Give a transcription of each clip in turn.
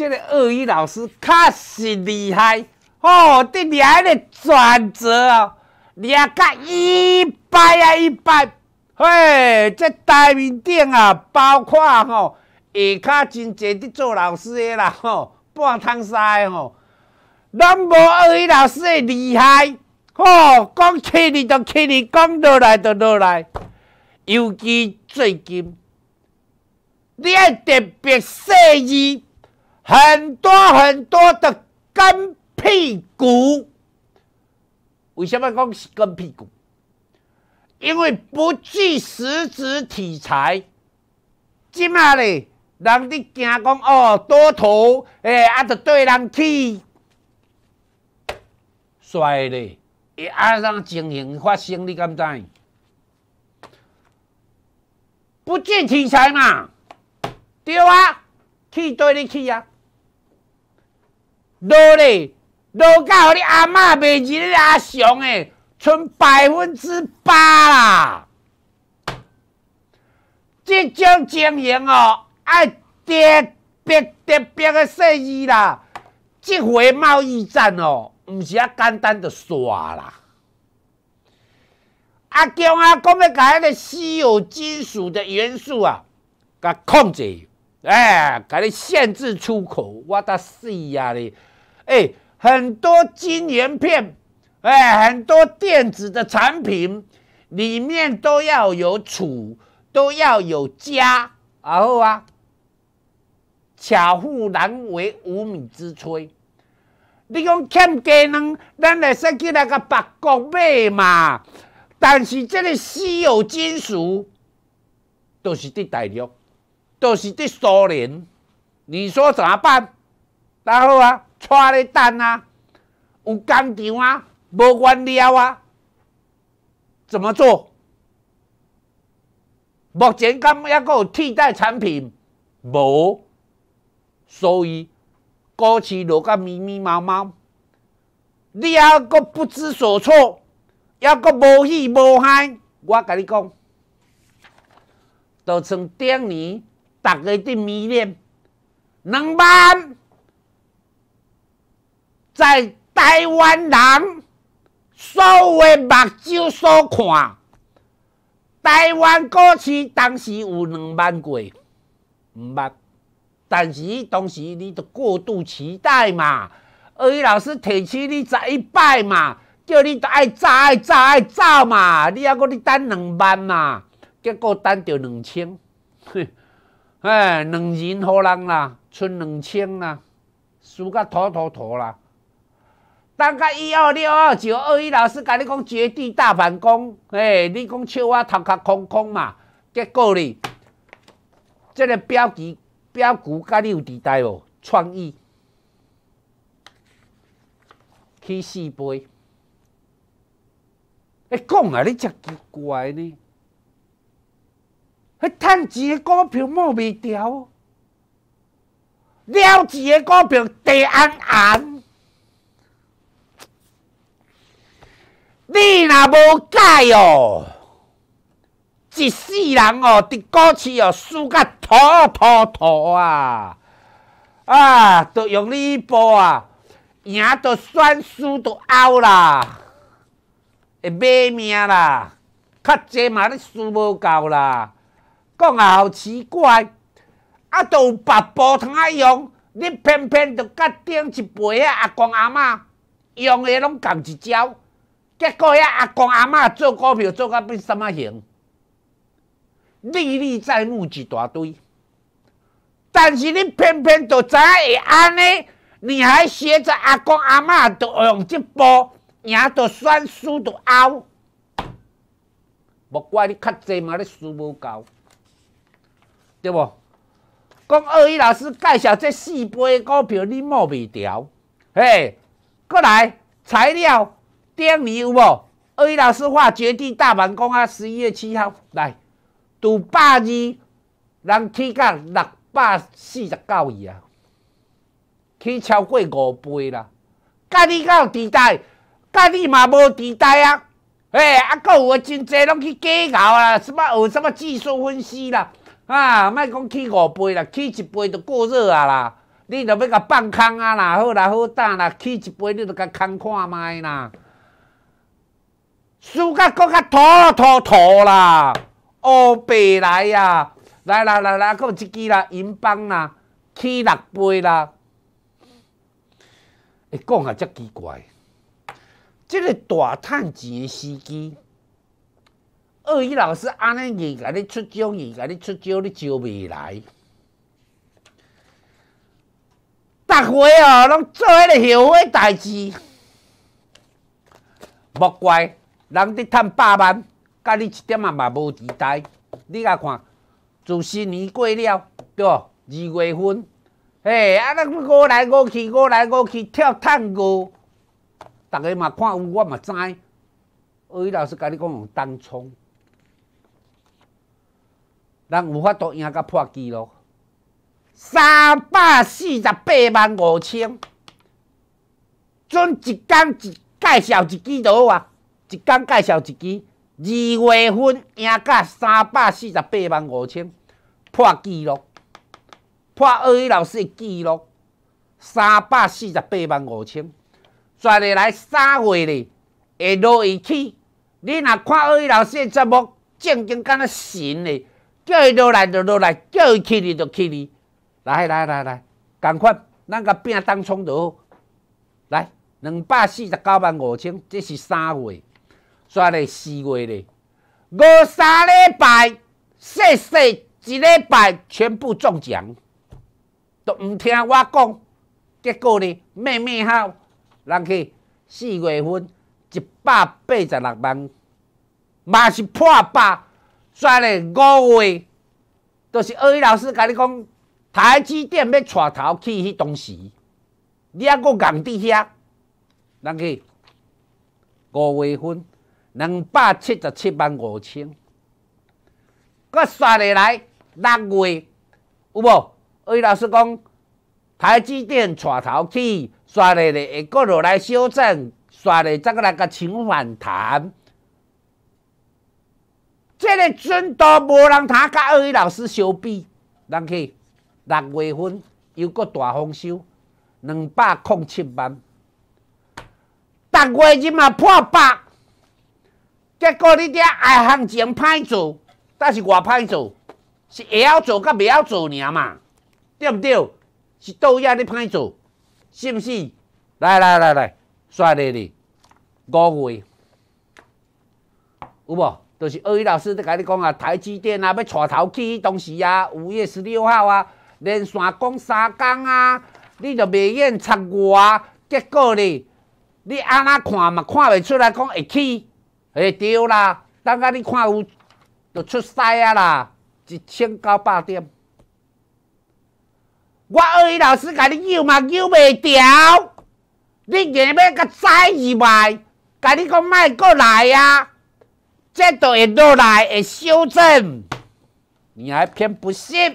这个鳄鱼老师确实厉害哦！这俩个转折啊，俩个一摆啊一摆，嘿，这台面顶啊，包括吼下骹真济伫做老师的啦吼，半桶沙的吼，拢无鳄鱼老师的厉害吼，讲起你就起你，讲落来就落来，尤其最近。你要特别设计很多很多的跟屁股，为什么讲是跟屁股？因为不具实质题材，即嘛咧，人你惊讲哦多头，诶，啊，着对人去衰咧，会啊让情形发生，你敢知？不计题材嘛？对啊，去对你去啊！落咧，落到你阿嬷袂入你阿雄诶，剩百分之八啦。这种情形哦，爱特别特别的设计啦。即回贸易战哦，毋是啊简单的耍啦。阿强啊，讲要甲迄个稀有金属的元素啊，甲控制。哎，给你限制出口，我的死呀你！哎，很多晶圆片，哎，很多电子的产品里面都要有储，都要有加，然后啊，巧妇难为无米之炊。你讲欠技能，咱来先去那个白国买嘛。但是这个稀有金属都是伫大陆。都是伫苏联，你说怎么办？然后啊，带咧等啊，有工厂啊，无原料啊，怎么做？目前敢还阁有替代产品无？所以股市落甲密密麻麻，你还阁不知所措，还阁无喜无害。我甲你讲，都从顶年。大家伫迷恋，两万在台湾人所有目睭所看，台湾股市当时有两万过，毋捌。但是当时你都过度期待嘛，二位老师提起你十一摆嘛，叫你爱早爱早爱早嘛，你还搁你等两万嘛，结果等着两千，哼。哎，两人好人啦，剩两千啦，输甲妥妥妥啦。等甲一二六二九二一老师甲你讲绝地大反攻，哎，你讲笑我头壳空空嘛？结果呢，这个标题标股甲你有地带哦，创意去四杯。哎，讲啊，你真奇怪呢。迄趁钱的股票摸袂掉，了钱的股票地安安。你若无改哦，一世人哦，伫股市哦输甲吐吐吐啊！啊，都用你一波啊，赢都算输都拗啦，会买命啦，较济嘛你输无够啦。讲也好奇怪，啊，都有白布通啊用，你偏偏就甲顶一辈遐阿公阿嬷用的拢共一招，结果遐阿公阿嬷做股票做甲变什么型，历历在目一大堆。但是你偏偏就知影会安尼，你还学着阿公阿嬷都用这波，赢都算输都拗，莫怪你较济嘛，你输无够。对不？讲二一老师介绍这四杯股票，你摸未掉？嘿，过来材料点你有无？二一老师画绝地大反攻啊！十一月七号来，赌百二，人起价六百四十九亿啊，去超过五倍啦！甲你有地带，甲你嘛无地带啊！嘿，啊，搁有诶真济拢去假搞啦，什么学什么技术分析啦？啊，莫讲起五倍啦，起一倍就过热啊啦！你著要甲放空啊啦，好啦好打啦，起一杯你著甲空看卖啦，输甲搁较土土土啦，乌白来呀，来来来来，搁一支啦，银邦啦，起六杯啦，会讲啊，遮奇怪，即个大趁钱诶时机，二一老师安尼硬甲你出招，硬甲你出招，你招未来。逐回哦，拢做迄个后悔代志，莫怪人伫趁百万，甲你一点仔嘛无期待。你甲看，自新年过了，对无二月份，嘿，啊，咱五来五去，五来五去，跳探戈，逐个嘛看有，我嘛知。二位老师甲你讲用当冲，人有法度赢甲破纪录。三百四十八万五千，准一工一介绍一支就好啊！一工介绍一支，二月份赢到三百四十八万五千，破纪录，破二一老师的纪录，三百四十八万五千。再来三月呢，会落伊去。你若看二一老师的节目，正经敢若神咧，叫伊落来就落来，叫伊去哩就去哩。来来来来，赶快，咱个拼当冲就好。来，两百四十九万五千，这是三月，刷咧四月咧，五三礼拜，细细一礼拜全部中奖，都唔听我讲，结果呢，咩咩好，人去四月份一百八十六万，嘛是破百，刷咧五月，都是二位老师甲你讲。台积电要带头去迄当时，你还阁硬伫遐，人去五月份两百七十七万五千，阁刷下来六月有无？魏老师讲台积电带头去，刷下来会阁落来修正，刷下再阁来个请反弹，个准度无人他甲二位老师相比，人去。六月份又个大丰收，两百零七万。逐月日嘛破百，结果你遐爱行情歹做，但是偌歹做，是会晓做甲袂晓做尔嘛？对毋对？是倒遐你歹做，是毋是？来来来来，刷咧咧，五月有无？就是二一老师在甲你讲啊，台积电啊要带头去当时啊，五月十六号啊。连续讲三工啊，你就未愿插我啊，结果呢，你安那看嘛，看袂出来讲会起，会对啦。等下你看有，就出师啊啦，一千九百点。我二一老师甲你救嘛救袂掉，你硬要甲栽入来，甲你讲莫过来啊，这都会落来会修正，你还偏不信？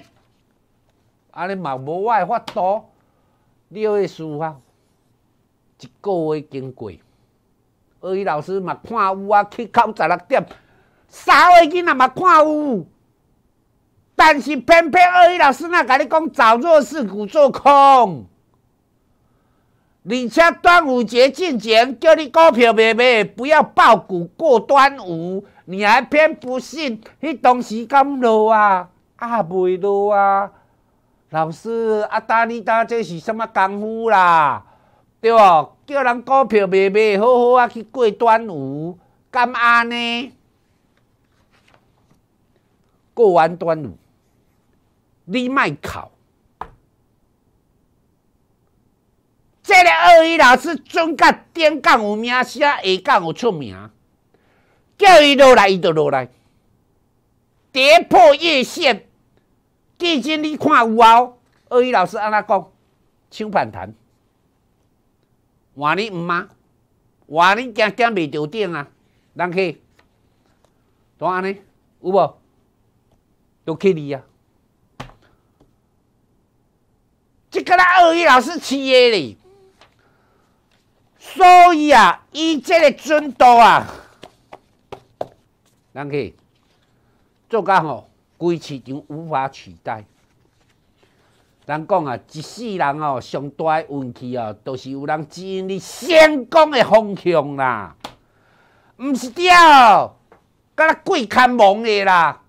安尼嘛无我的法度，六月十五号，一个月经过，二姨老师嘛看有啊，去到十六点，三位囡仔嘛看有，但是偏偏二姨老师那甲你讲早弱势股做空，而且端午节进前叫你股票买卖，不要爆股过端午，你还偏不信？迄当时敢落啊，啊袂落啊。老师，啊，达你达这是什么功夫啦？对无？叫人股票卖卖好好啊，去过端午，干安呢？过完端午，你卖考。这个二一老师准甲顶杠有名声，下杠有出名，叫伊落来，伊就落来，跌破月线。基金你看有啊？二一老师安那讲，抢反弹，话你毋吗？话你惊惊袂着顶啊？人去，怎安尼？有无？都去你啊！这个啦，二一老师企业哩，所以啊，伊这个准度啊，人去做甲吼。规市场无法取代，人讲啊，一世人哦，上大的运气哦，都是有人指引你成功的方向啦，毋是掉，甲那鬼看蒙的啦。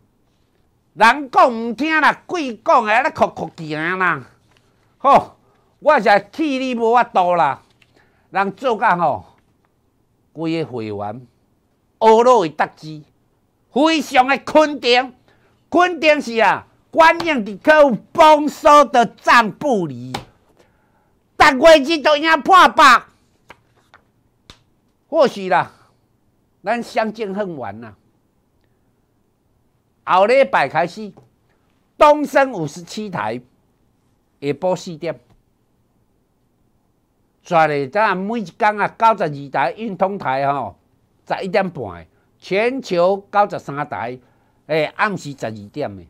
人讲毋听啦，鬼讲的咧，哭哭行啦。吼，我是气你无法度啦。人做甲吼，规个会员懊恼的得知，非常的肯定，肯定是啊。观念伫客户丰收的账簿里，逐月日都赢破百，或许啦，咱相见恨晚啦。后礼拜开始，东升五十七台，下晡四点，转嚟咱每一天啊九十二台运通台吼，十一点半，全球九十三台，诶暗时十二点的。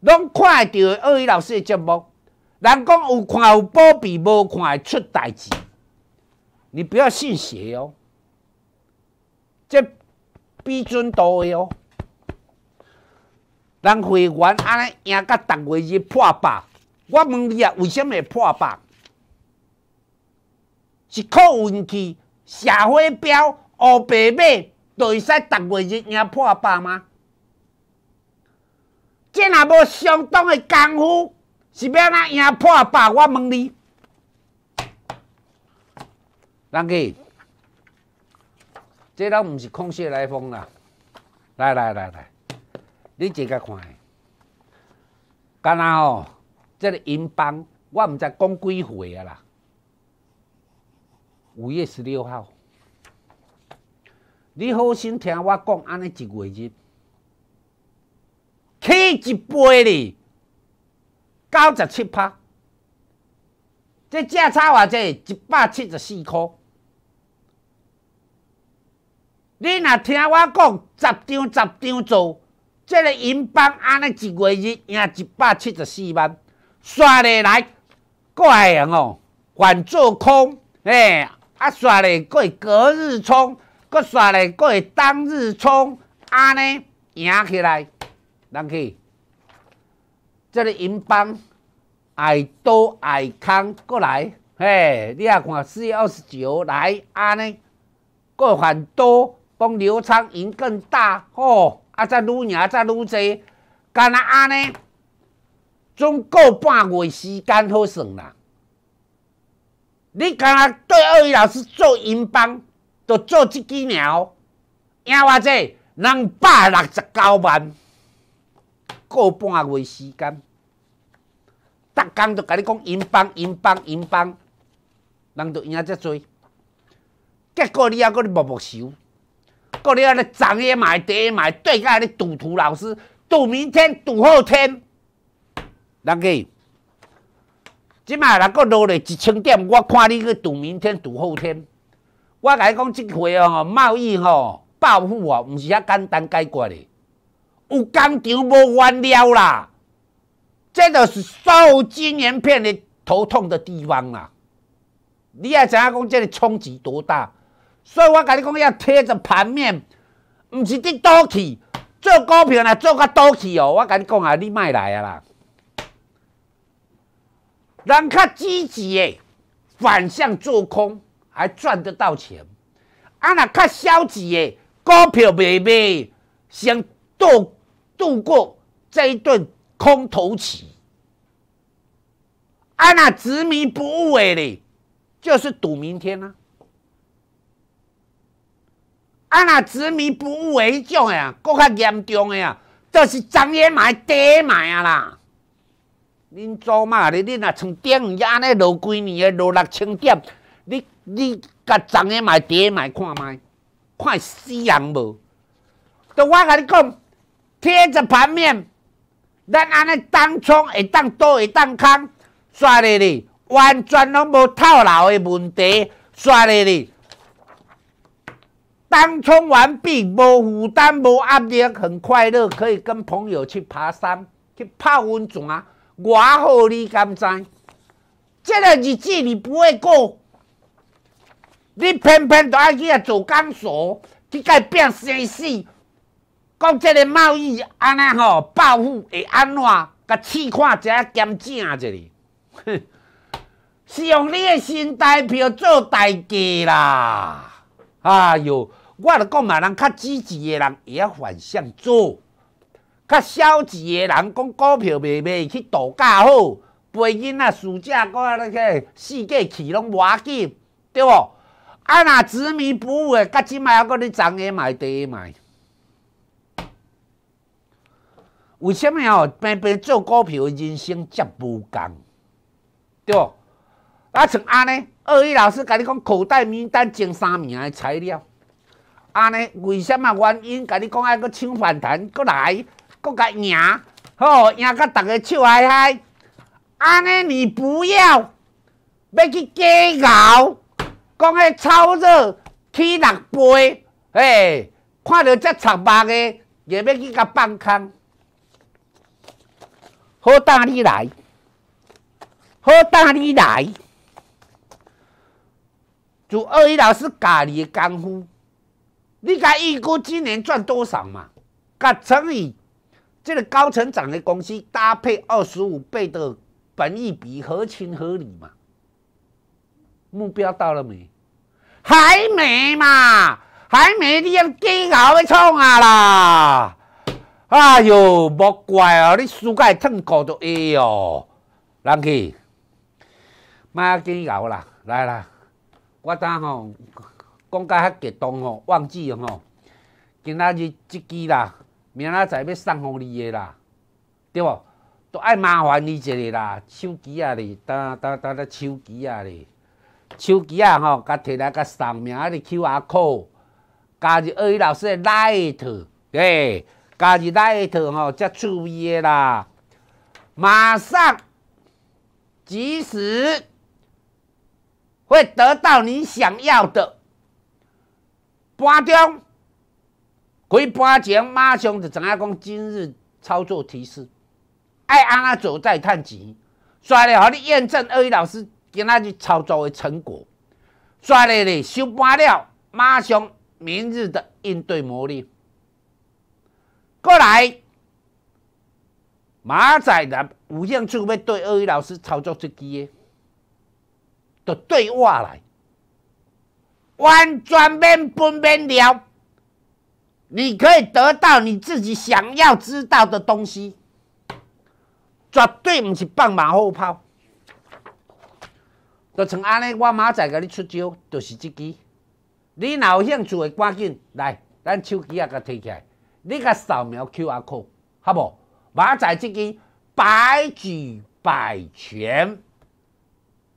拢看得到二一老师的节目，人讲有看有保庇，无看会出代志。你不要信邪哦，这比准多的哦。人会员安尼赢到逐月日破百，我问你啊，为什么会破百？是靠运气、社会标、乌白马，就会使逐月日赢破百吗？这若无相当的功夫，是要哪赢破百？我问你，人家，这都毋是空穴来风啦！来来来来，你自个看。干那吼，这个银邦，我毋知讲几回啊啦。五月十六号，你好心听我讲，安尼一月日。起一倍哩，九十七趴，这价差偌济？一百七十四块。你若听我讲，十张十张做，这个银邦安尼一月日赢一百七十四万，刷下来，过会用哦，反做空，哎，啊刷咧，过隔日冲，搁刷咧，过当日冲，安尼赢起来。人去，这个银邦爱多爱康过来，嘿，你也看四月二十九来安尼，过很多，讲流畅赢更大，吼，啊再愈赢再愈济，干那安尼，总够半月时间好算啦。你干那对二位老师做银邦，就做这几鸟，赢偌济？两百六十九万。个半月时间，逐工都甲你讲英镑、英镑、英镑，人都赢遮多。结果你还搁咧默默收，搁你还咧涨也买，跌也买，对甲咧赌徒老师赌明天，赌后天。人家，即摆若搁落来一千点，我看你去赌明天，赌后天。我甲你讲，即回哦，贸易吼报复哦，毋是遐简单解决的。有工厂无原料啦，这就是受金圆片的头痛的地方啦。你也知影讲这个冲击多大？所以我甲你讲要贴着盘面，唔是伫倒去做股票啦，做甲倒去哦。我甲你讲啊，你卖来啊啦，人较积极的反向做空，还赚得到钱；啊，那较消极的股票卖卖，先度。度过这一顿空头期，啊，那执迷不悟的咧，就是赌明天啊。啊，那执迷不悟的迄种啊，更较严重的啊，就是涨也买，跌也买啊啦。恁做嘛咧？恁若从顶午安尼落几年的落六千点，你你甲涨也买，跌也买，看卖，看死人无？都我甲你讲。贴着盘面，咱安尼当冲会当多会当空，刷咧咧，完全拢无套牢的问题，刷咧咧，当冲完毕，无负担，无压力，很快乐，可以跟朋友去爬山，去泡温泉，我好你敢知？这个日子你不会过，你偏偏都爱去啊做钢索，去改变生死。讲即个贸易安尼吼，报复会安怎？甲试看一下减正一下，是用你的新台票做代价啦！哎哟，我著讲嘛，人较积极的人会晓反向做，较消极的人讲股票卖卖去度假好，陪囡仔暑假搁那个四界去拢无要紧，对无？啊，若执迷不悟的，甲即摆还搁咧涨下买跌下买。为什么哦？平平做股票的人生遮无共，对不？啊，像安尼，二一老师甲你讲口袋名单前三名的材料，安尼为什么原因？甲你讲爱搁抢反弹，搁来，搁甲赢，好赢甲逐个笑嗨嗨。安尼你不要，要去计较，讲迄炒热起六倍，嘿，看到遮惨白的，也要去甲放空。好大你来，好大你来！就二一老师教你的功夫，你甲预估今年赚多少嘛？甲乘以这个高成长的公司搭配二十五倍的本益比，合情合理嘛？目标到了没？还没嘛？还没？你要计较要创啊啦！哎哟，莫怪哦，你输甲会痛苦都会哦，人去，莫计较啦，来啦，我当吼讲甲遐激动吼，忘记吼，今仔日即支啦，明仔载要送互你的啦，对无？都爱麻烦你一下啦，手机啊咧，当当当咧手机啊咧，手机啊吼，甲摕来甲送明仔日 QR code，加入二一老师的 Light，诶。加入来头吼，才注意的啦！马上，即时会得到你想要的。半中，开盘前马上就怎样讲今日操作提示，爱安啊走再探钱，刷了，互你验证二一老师今仔日操作的成果。刷了咧，收盘了，马上明日的应对魔力。过来，马仔的有兴趣要对二一老师操作这支的，就对话来，完全免分免了，你可以得到你自己想要知道的东西，绝对不是放马后炮。就像安尼，我马仔给你出招，就是这支。你若有兴趣的，赶紧来，咱手机啊，甲摕起来。你甲扫描 QR code，好不？马仔这支百举百全，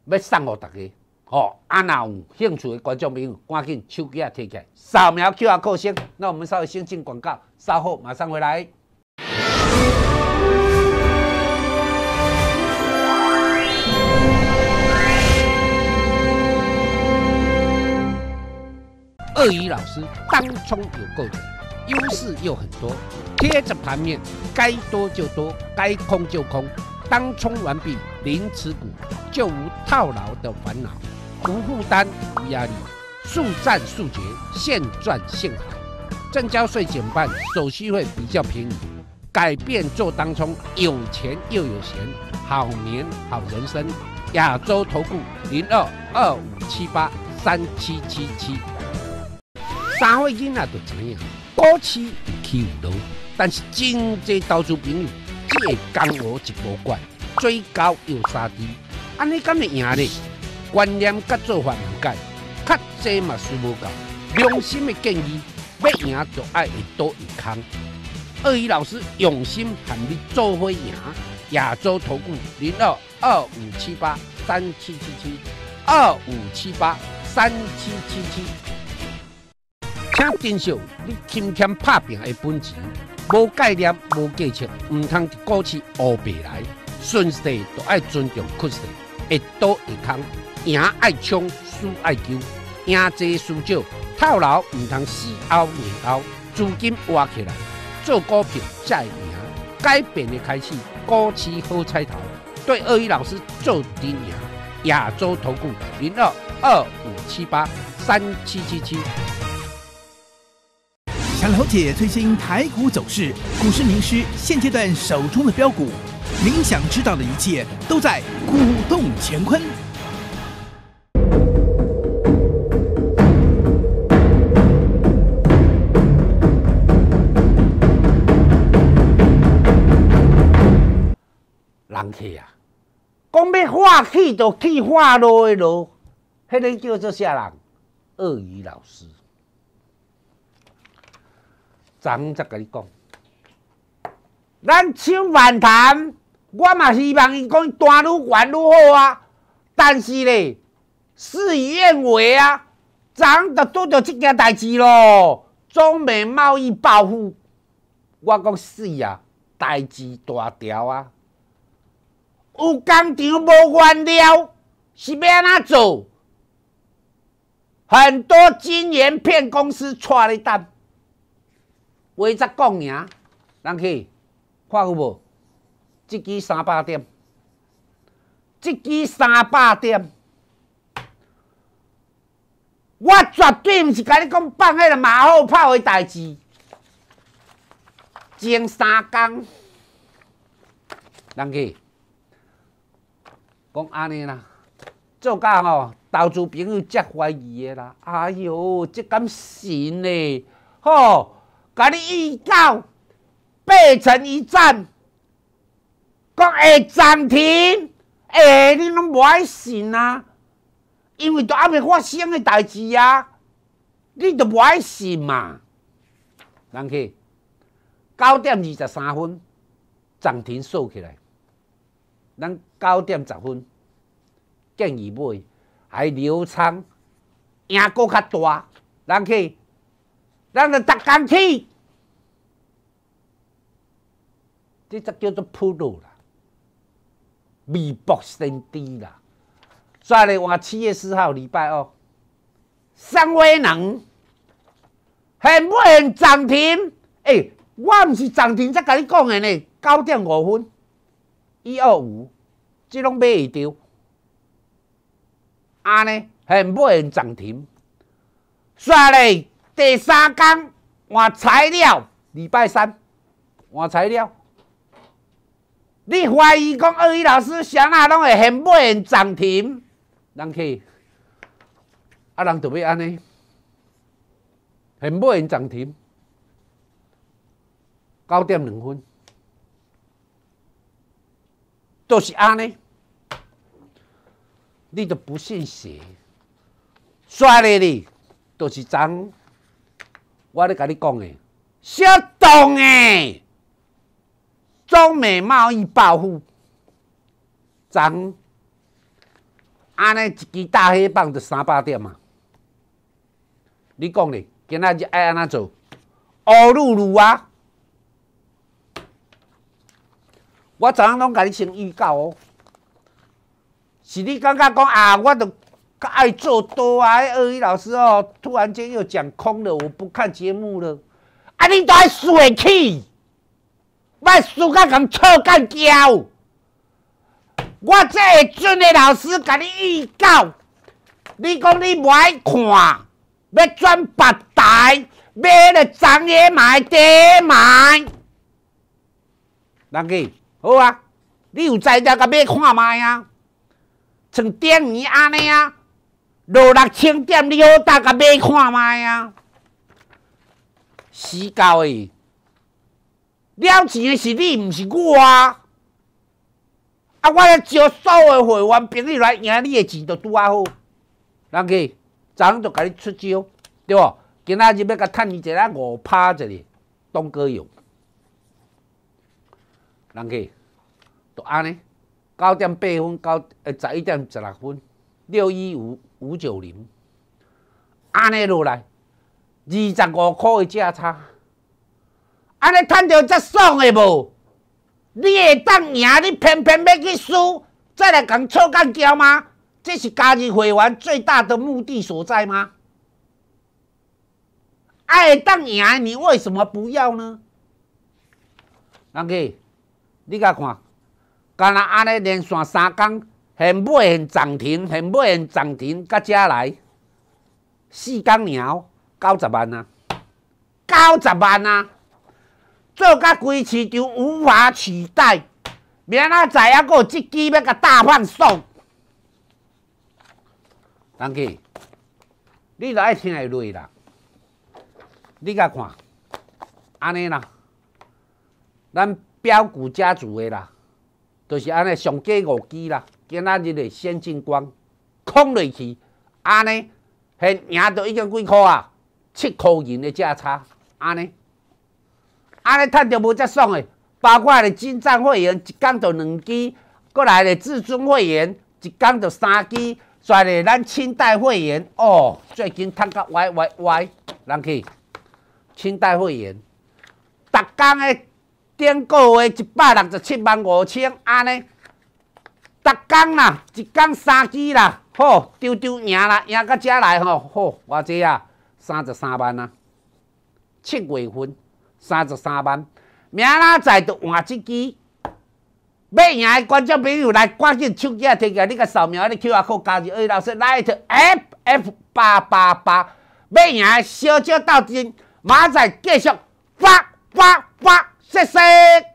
要送给大家。哦，啊，那有兴趣的观众朋友，赶紧手机啊提起来，扫描 QR code 先。那我们稍微先进广告，稍后马上回来。鳄鱼老师当冲有够的。优势又很多，贴着盘面，该多就多，该空就空。当冲完毕，零持股就无套牢的烦恼，无负担，无压力，速战速决，现赚现好。正交税减半，手续费比较便宜，改变做当冲，有钱又有闲，好年好人生。亚洲投顾零二二五七八三七七七，三岁囡仔都怎样？股市起有落，但是真济投资朋友只会跟我一波怪，追高又杀低，安尼敢会赢呢？观念甲做法唔改，较济嘛输无够。良心的建议，要赢就爱一多一空。二一老师用心喊你做会赢，亚洲投顾零二二五七八三七七七二五七八三七七七。请珍惜你勤俭拍拼的本钱，无概念、无计策，唔通股市乌白来。顺势都爱尊重趋势，会多会空，赢爱冲，输爱救，赢多输少，套牢唔通死拗硬拗，资金挖起来，做股票才会赢。改变的开始，股市好彩头，对二一老师做顶赢。亚洲投顾零二二五七八三七七七。想了解最新台股走势，股市名师现阶段手中的标股，您想知道的一切都在股动乾坤。人气啊，讲要化气就气化落的咯，迄个叫做啥人？鳄鱼老师。昨才甲你讲，咱抢反弹，我嘛希望伊讲单愈悬愈好啊。但是咧，事与愿违啊，昨就拄着即件代志咯。中美贸易报复，我讲死啊，代志大条啊。有工厂无原料，是要安怎做？很多晶圆片公司错咧等，话则讲尔，人去看有无？一支三百点，一支三百点，我绝对毋是甲你讲放迄个马后炮诶代志，前三工，人去。讲安尼啦，做甲吼投资朋友则怀疑的啦。哎哟，这敢神呢？吼，甲你预告八成一战，讲会涨停，哎，你拢无爱信啊？因为都还未发生诶代志啊，你都无爱信嘛？人去九点二十三分涨停收起来。咱九点十分建议买，还留仓，赢搁较大，人去，咱就逐工去，这才叫做铺路啦，未卜先知啦。再来，我七月四号礼拜二，三威能，很不很涨停？哎，我毋是涨停才甲你讲的呢，九点五分。一二五，即拢买会着，安尼很不很涨停。刷咧第三天换材料，礼拜三换材料。你怀疑讲二一老师啥啊拢会现尾现涨停？人去，啊人就要安尼，现尾现涨停，九点两分。都是安尼，你都不信邪，刷咧哩，都是脏。我咧甲你讲诶，小董诶，中美贸易保护，脏，安尼一支大黑棒就三百点嘛。你讲咧，今仔日爱安怎做？乌噜噜啊！我昨昏拢甲你先预告哦，是你感觉讲啊，我都爱做多啊！二一老师哦，突然间又讲空了，我不看节目了。啊，你都爱输气，莫输甲咁臭干胶。我这会准的老师甲你预告，你讲你无爱看，要转八台，买了涨也买，跌买，人去。好啊，你有在遮甲买看卖啊？像顶年安尼啊，落六千点，你好大甲买看卖啊？死狗诶！了钱诶是你，毋是我啊！啊，我咧招所有会员朋友来赢你诶钱，就拄啊好。人去，昨昏就甲你出招，对无？今仔日要甲趁伊一个五趴一个，东哥用。人去。就安尼，九点八分，九呃十一点十六分，六一五五九零，安尼落来，二十五块的价差，安尼赚到遮爽的无？你会当赢，你偏偏要去输，再来讲错干胶吗？这是加入会员最大的目的所在吗？爱当赢，你为什么不要呢？人家，你甲看。干那安尼连续三工，现买现涨停，现买现涨停，到遮来四工鸟九十万啊，九十万啊，做甲规市场无法取代，明仔载还佫有一支要甲大放送。人去，你著爱听会累啦。你甲看，安尼啦，咱标股家族的啦，就是安尼上价五支啦。今仔日的先进光空落去，安尼，现赢到已经几箍啊？七箍银的价差，安尼，安尼趁着无遮爽的，包括咧金赞会员一工就两支，过来咧至尊会员一工就三支。在咧，咱清代会员哦，最近趁到歪歪歪，人去清代会员，逐工的顶个月一百六十七万五千，安尼，逐工啦，一工三支啦，好，丢丢赢啦，赢到遮来吼，好，偌济啊，三十三万啊，七月份三十三万，明仔载就换一支。要赢的观众朋友来，赶紧手机啊摕起来，你甲扫描你 QR code 加入 A 老师 Light F F 八八八，要赢的小招到阵，马仔继续发发发，谢谢。